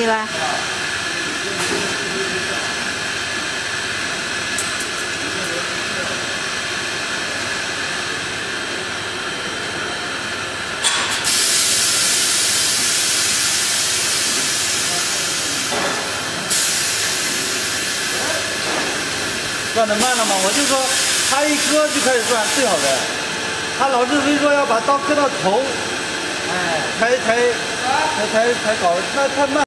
起来。转的慢了吗？我就说，他一割就开始转，最好的。他老是非说要把刀割到头，哎，才才才才才搞，太太慢。